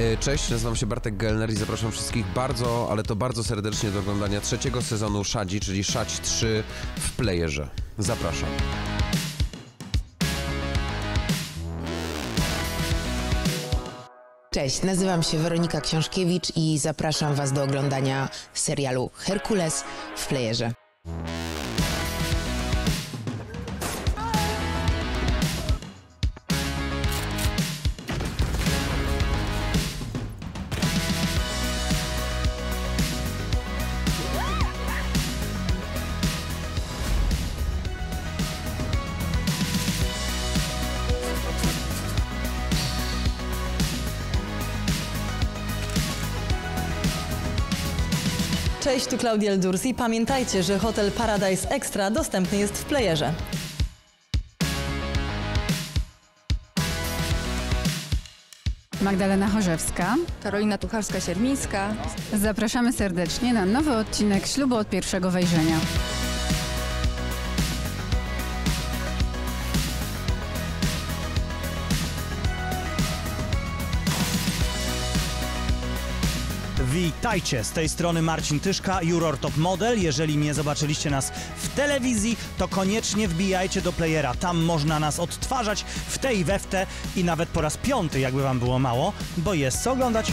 E, Cześć, nazywam się Bartek Gelner i zapraszam wszystkich bardzo, ale to bardzo serdecznie do oglądania trzeciego sezonu Szadzi, czyli Szadź 3 w playerze. Zapraszam. Cześć, nazywam się Weronika Książkiewicz i zapraszam Was do oglądania serialu Herkules w playerze. Cześć, tu Klaudia Eldursi. Pamiętajcie, że hotel Paradise Extra dostępny jest w playerze. Magdalena Chorzewska. Karolina Tucharska-Siermińska. Zapraszamy serdecznie na nowy odcinek Ślubu od pierwszego wejrzenia. Witajcie, z tej strony Marcin Tyszka, Juror Top Model. Jeżeli nie zobaczyliście nas w telewizji, to koniecznie wbijajcie do playera. Tam można nas odtwarzać w te i we w te i nawet po raz piąty, jakby wam było mało, bo jest co oglądać.